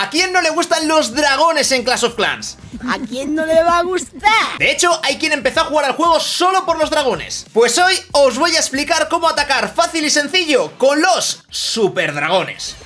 ¿A quién no le gustan los dragones en Clash of Clans? ¿A quién no le va a gustar? De hecho, hay quien empezó a jugar al juego solo por los dragones. Pues hoy os voy a explicar cómo atacar fácil y sencillo con los super dragones.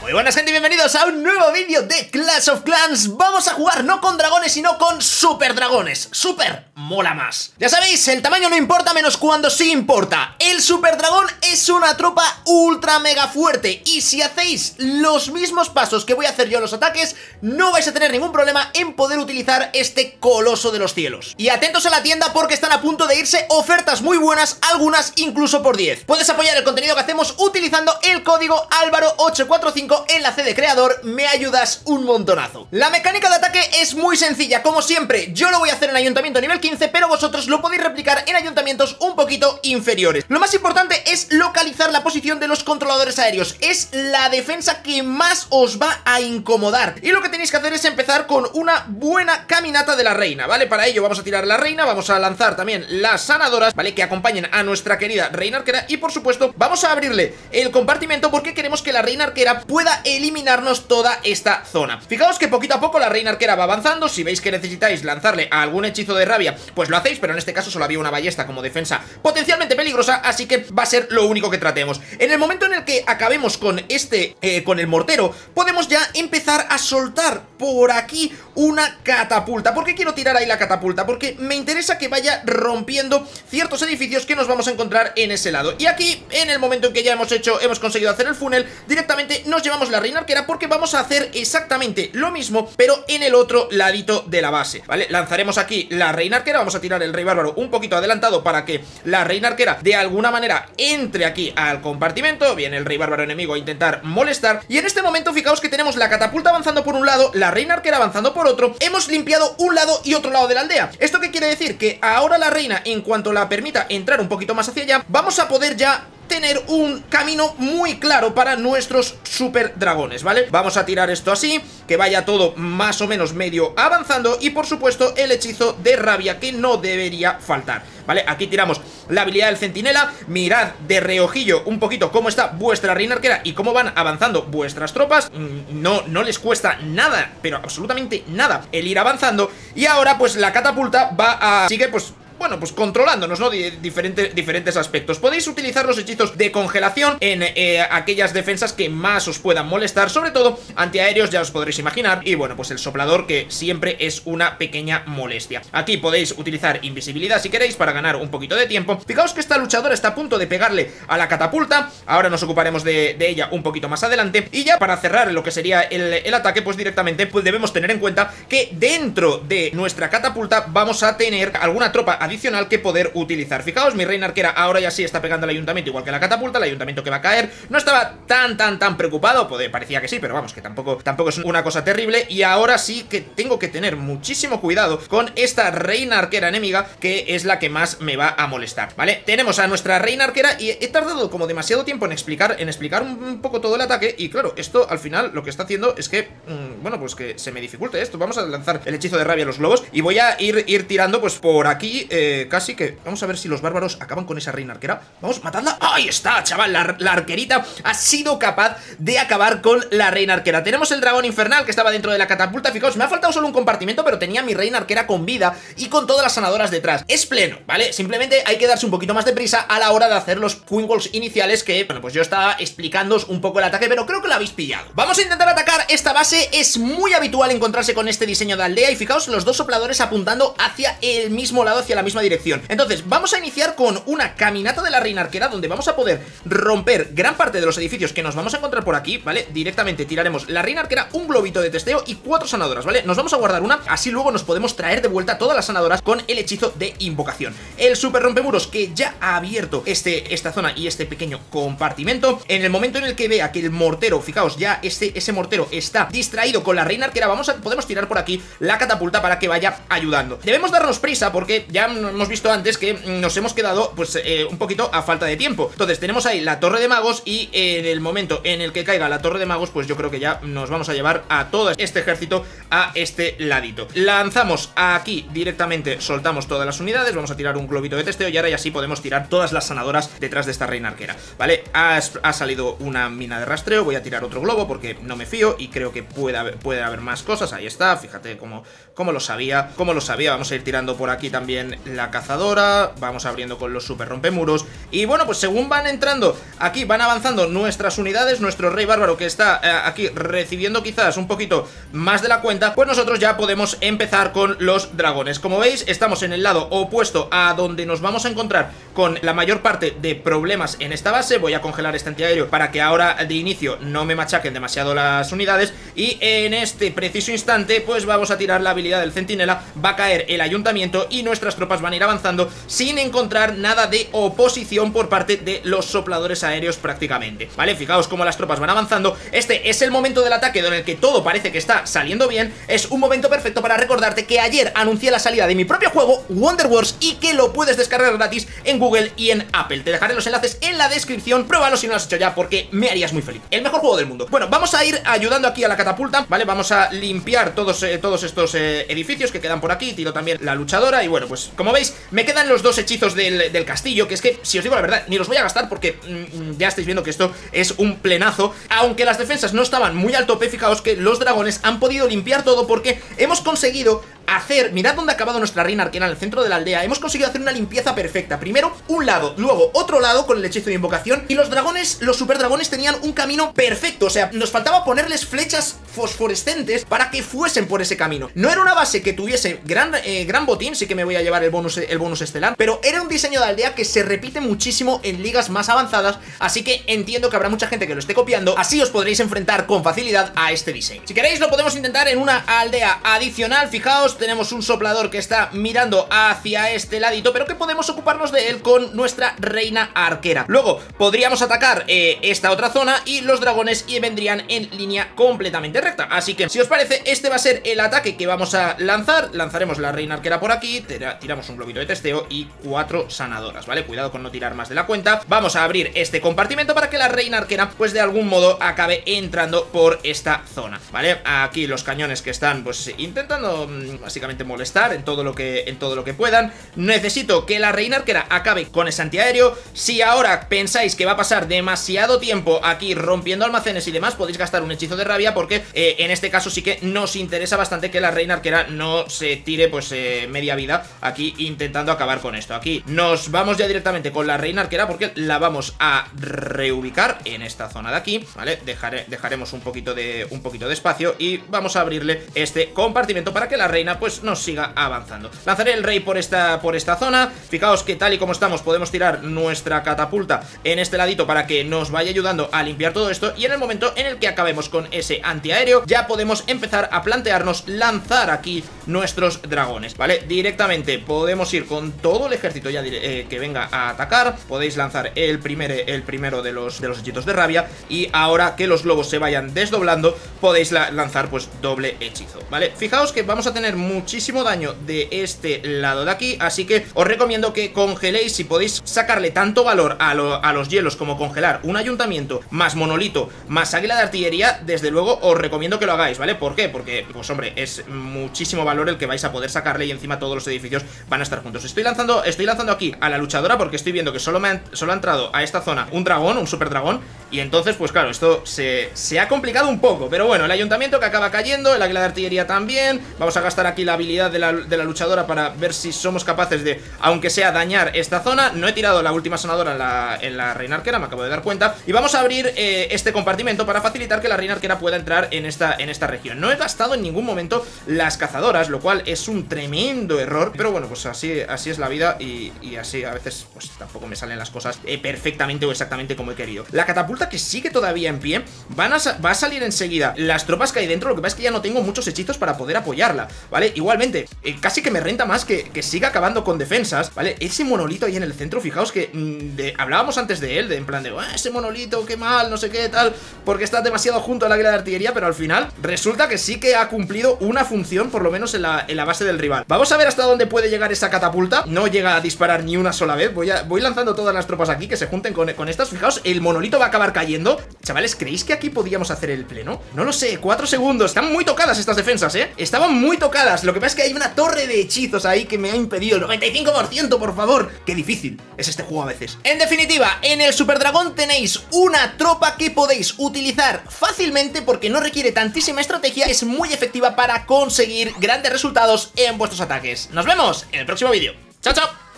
Muy buenas gente y bienvenidos a un nuevo vídeo de Clash of Clans. Vamos a jugar no con dragones sino con super dragones. Super mola más. Ya sabéis, el tamaño no importa menos cuando sí importa. El super dragón es una tropa ultra mega fuerte. Y si hacéis los mismos pasos que voy a hacer yo a los ataques No vais a tener ningún problema en poder utilizar este coloso de los cielos. Y atentos a la tienda porque están a punto de irse ofertas muy buenas Algunas incluso por 10 Puedes apoyar el contenido que hacemos utilizando el código Álvaro845 enlace de creador, me ayudas un montonazo. La mecánica de ataque es muy sencilla, como siempre, yo lo voy a hacer en ayuntamiento nivel 15, pero vosotros lo podéis replicar en ayuntamientos un poquito inferiores. Lo más importante es localizar la posición de los controladores aéreos, es la defensa que más os va a incomodar. Y lo que tenéis que hacer es empezar con una buena caminata de la reina, ¿vale? Para ello vamos a tirar la reina, vamos a lanzar también las sanadoras, ¿vale? Que acompañen a nuestra querida reina arquera y por supuesto vamos a abrirle el compartimento porque queremos que la reina arquera pueda pueda eliminarnos toda esta zona. Fijaos que poquito a poco la reina arquera va avanzando, si veis que necesitáis lanzarle a algún hechizo de rabia, pues lo hacéis, pero en este caso solo había una ballesta como defensa potencialmente peligrosa, así que va a ser lo único que tratemos. En el momento en el que acabemos con este, eh, con el mortero, podemos ya empezar a soltar por aquí una catapulta. ¿Por qué quiero tirar ahí la catapulta? Porque me interesa que vaya rompiendo ciertos edificios que nos vamos a encontrar en ese lado. Y aquí, en el momento en que ya hemos hecho, hemos conseguido hacer el funnel, directamente nos llevamos la reina arquera porque vamos a hacer exactamente lo mismo, pero en el otro ladito de la base, ¿vale? Lanzaremos aquí la reina arquera, vamos a tirar el rey bárbaro un poquito adelantado para que la reina arquera de alguna manera entre aquí al compartimento, viene el rey bárbaro enemigo a intentar molestar, y en este momento fijaos que tenemos la catapulta avanzando por un lado, la reina arquera avanzando por otro, hemos limpiado un lado y otro lado de la aldea. ¿Esto qué quiere decir? Que ahora la reina, en cuanto la permita entrar un poquito más hacia allá, vamos a poder ya tener un camino muy claro para nuestros super dragones, ¿vale? Vamos a tirar esto así, que vaya todo más o menos medio avanzando y por supuesto el hechizo de rabia que no debería faltar, ¿vale? Aquí tiramos la habilidad del centinela, mirad de reojillo un poquito cómo está vuestra reina arquera y cómo van avanzando vuestras tropas, mm, no, no les cuesta nada, pero absolutamente nada el ir avanzando y ahora pues la catapulta va a... sigue pues bueno, pues controlándonos, ¿no? De diferentes, diferentes aspectos. Podéis utilizar los hechizos de congelación en eh, aquellas defensas que más os puedan molestar, sobre todo antiaéreos, ya os podréis imaginar. Y bueno, pues el soplador que siempre es una pequeña molestia. Aquí podéis utilizar invisibilidad si queréis para ganar un poquito de tiempo. Fijaos que esta luchadora está a punto de pegarle a la catapulta. Ahora nos ocuparemos de, ella un poquito más adelante. Y ya para cerrar lo que sería el, ataque, pues directamente pues debemos tener en cuenta que dentro de nuestra catapulta vamos a tener alguna tropa adicional que poder utilizar. Fijaos, mi reina arquera ahora ya sí está pegando al ayuntamiento igual que la catapulta, el ayuntamiento que va a caer. No estaba tan, tan, tan preocupado, parecía que sí, pero vamos, que tampoco, tampoco es una cosa terrible. Y ahora sí que tengo que tener muchísimo cuidado con esta reina arquera enemiga, que es la que más me va a molestar, ¿vale? Tenemos a nuestra reina arquera y he tardado como demasiado tiempo en explicar, en explicar un, poco todo el ataque. Y claro, esto al final lo que está haciendo es que, mm, bueno, pues que se me dificulte esto. Vamos a lanzar el hechizo de rabia a los globos y voy a ir, ir tirando pues por aquí, eh, eh, casi que... Vamos a ver si los bárbaros acaban con esa reina arquera. Vamos, matadla. ¡Ahí está, chaval! La, arquerita ha sido capaz de acabar con la reina arquera. Tenemos el dragón infernal que estaba dentro de la catapulta Fijaos, me ha faltado solo un compartimento Pero tenía mi reina arquera con vida Y con todas las sanadoras detrás. Es pleno, ¿vale? Simplemente hay que darse un poquito más de prisa A la hora de hacer los Queen Walls iniciales Que, bueno, pues yo estaba explicándoos un poco el ataque Pero creo que lo habéis pillado. Vamos a intentar atacar esta base. Es muy habitual encontrarse con este diseño de aldea Y fijaos, los dos sopladores apuntando hacia el mismo lado Hacia la dirección Entonces, vamos a iniciar con una caminata de la reina arquera Donde vamos a poder romper gran parte de los edificios que nos vamos a encontrar por aquí, ¿vale? Directamente tiraremos la reina arquera, un globito de testeo y cuatro sanadoras, ¿vale? Nos vamos a guardar una, así luego nos podemos traer de vuelta todas las sanadoras con el hechizo de invocación El super rompemuros que ya ha abierto este, esta zona y este pequeño compartimento En el momento en el que vea que el mortero, fijaos, ya este, ese mortero está distraído con la reina arquera Vamos a, podemos tirar por aquí la catapulta para que vaya ayudando Debemos darnos prisa porque ya hemos visto antes que nos hemos quedado pues eh, un poquito a falta de tiempo. Entonces tenemos ahí la torre de magos y en el momento en el que caiga la torre de magos pues yo creo que ya nos vamos a llevar a todo este ejército a este ladito. Lanzamos aquí directamente, soltamos todas las unidades, vamos a tirar un globito de testeo y ahora ya sí podemos tirar todas las sanadoras detrás de esta reina arquera, ¿vale? Ha, salido una mina de rastreo, voy a tirar otro globo porque no me fío y creo que puede haber, puede haber más cosas, ahí está, fíjate cómo, cómo lo sabía, cómo lo sabía, vamos a ir tirando por aquí también la cazadora, vamos abriendo con los super rompemuros y bueno, pues según van entrando aquí, van avanzando nuestras unidades, nuestro rey bárbaro que está eh, aquí recibiendo quizás un poquito más de la cuenta, pues nosotros ya podemos empezar con los dragones. Como veis, estamos en el lado opuesto a donde nos vamos a encontrar con la mayor parte de problemas en esta base, voy a congelar este antiaéreo para que ahora de inicio no me machaquen demasiado las unidades y en este preciso instante pues vamos a tirar la habilidad del centinela, va a caer el ayuntamiento y nuestras tropas van a ir avanzando sin encontrar nada de oposición por parte de los sopladores aéreos prácticamente, ¿vale? Fijaos cómo las tropas van avanzando, este es el momento del ataque en el que todo parece que está saliendo bien, es un momento perfecto para recordarte que ayer anuncié la salida de mi propio juego, Wonder Wars, y que lo puedes descargar gratis en Google y en Apple, te dejaré los enlaces en la descripción, pruébalo si no lo has hecho ya porque me harías muy feliz, el mejor juego del mundo. Bueno, vamos a ir ayudando aquí a la catapulta, ¿vale? Vamos a limpiar todos, eh, todos estos eh, edificios que quedan por aquí, tiro también la luchadora y bueno, pues como veis, me quedan los dos hechizos del, castillo, que es que, si os digo la verdad, ni los voy a gastar porque mm, mm, ya estáis viendo que esto es un plenazo, aunque las defensas no estaban muy al tope, fijaos que los dragones han podido limpiar todo porque hemos conseguido hacer, mirad dónde ha acabado nuestra reina arquera en el centro de la aldea Hemos conseguido hacer una limpieza perfecta. Primero un lado, luego otro lado con el hechizo de invocación Y los dragones, los super dragones tenían un camino perfecto O sea, nos faltaba ponerles flechas fosforescentes para que fuesen por ese camino. No era una base que tuviese gran, eh, gran botín, sí que me voy a llevar el bonus, el bonus estelar Pero era un diseño de aldea que se repite muchísimo en ligas más avanzadas Así que entiendo que habrá mucha gente que lo esté copiando Así os podréis enfrentar con facilidad a este diseño Si queréis lo podemos intentar en una aldea adicional Fijaos, tenemos un soplador que está mirando hacia este ladito, pero que podemos ocuparnos de él con nuestra reina arquera. Luego, podríamos atacar eh, esta otra zona y los dragones y vendrían en línea completamente recta. Así que, si os parece, este va a ser el ataque que vamos a lanzar. Lanzaremos la reina arquera por aquí, tiramos un globito de testeo y cuatro sanadoras, ¿vale? Cuidado con no tirar más de la cuenta. Vamos a abrir este compartimento para que la reina arquera, pues de algún modo, acabe entrando por esta zona, ¿vale? Aquí los cañones que están, pues, intentando mm, básicamente molestar en todo lo que, en todo lo que puedan. Necesito que la reina arquera acabe con ese antiaéreo. Si ahora pensáis que va a pasar demasiado tiempo aquí rompiendo almacenes y demás, podéis gastar un hechizo de rabia porque eh, en este caso sí que nos interesa bastante que la reina arquera no se tire pues eh, media vida aquí intentando acabar con esto. Aquí nos vamos ya directamente con la reina arquera porque la vamos a reubicar en esta zona de aquí, ¿vale? dejaremos un poquito, de, un poquito de espacio y vamos a abrirle este compartimento para que la reina pues nos siga avanzando. Lanzaré el rey por esta, por esta zona. Fijaos que tal y como estamos podemos tirar nuestra catapulta en este ladito para que nos vaya ayudando a limpiar todo esto. Y en el momento en el que acabemos con ese antiaéreo, ya podemos empezar a plantearnos lanzar aquí nuestros dragones, ¿vale? Directamente podemos ir con todo el ejército ya eh, que venga a atacar. Podéis lanzar el, primer, el primero de los, de los hechizos de rabia. Y ahora que los globos se vayan desdoblando, podéis lanzar pues doble hechizo, ¿vale? Fijaos que vamos a tener muchísimo daño de este lado de aquí Así que os recomiendo que congeléis Si podéis sacarle tanto valor a, a los hielos como congelar un ayuntamiento Más monolito, más águila de artillería Desde luego os recomiendo que lo hagáis, ¿vale? ¿Por qué? Porque, pues hombre, es muchísimo valor el que vais a poder sacarle Y encima todos los edificios van a estar juntos. Estoy lanzando, estoy lanzando aquí a la luchadora Porque estoy viendo que solo, solo ha entrado a esta zona un dragón, un super dragón Y entonces, pues claro, esto se, se ha complicado un poco Pero bueno, el ayuntamiento que acaba cayendo El águila de artillería también Vamos a gastar aquí la habilidad de la, de la luchadora para ver si somos capaces de, aunque sea dañar esta zona. No he tirado la última sonadora en la, en la reina arquera, me acabo de dar cuenta. Y vamos a abrir eh, este compartimento para facilitar que la reina arquera pueda entrar en esta, en esta región. No he gastado en ningún momento las cazadoras, lo cual es un tremendo error Pero bueno, pues así, así es la vida y, así a veces pues tampoco me salen las cosas eh, perfectamente o exactamente como he querido. La catapulta que sigue todavía en pie. Va a salir enseguida las tropas que hay dentro. Lo que pasa es que ya no tengo muchos hechizos para poder apoyarla, ¿vale? Igualmente, eh, casi que me renta más que, que, siga acabando con defensas, ¿vale? Ese monolito ahí en el centro, fijaos que mm, hablábamos antes de él, de en plan de, ese monolito, qué mal, no sé qué, tal, porque está demasiado junto a la águila de artillería, pero al final resulta que sí que ha cumplido una función, por lo menos en la, en la base del rival. Vamos a ver hasta dónde puede llegar esa catapulta. No llega a disparar ni una sola vez. Voy, voy lanzando todas las tropas aquí que se junten con, con estas. Fijaos, el monolito va a cayendo. Chavales, ¿creéis que aquí podíamos hacer el pleno? No lo sé, cuatro segundos. Están muy tocadas estas defensas, ¿eh? Estaban muy tocadas. Lo que pasa es que hay una torre de hechizos ahí que me ha impedido el 95%, por favor. Qué difícil es este juego a veces. En definitiva, en el Super Dragón tenéis una tropa que podéis utilizar fácilmente porque no requiere tantísima estrategia. Es muy efectiva para conseguir grandes resultados en vuestros ataques. Nos vemos en el próximo vídeo. ¡Chao, chao!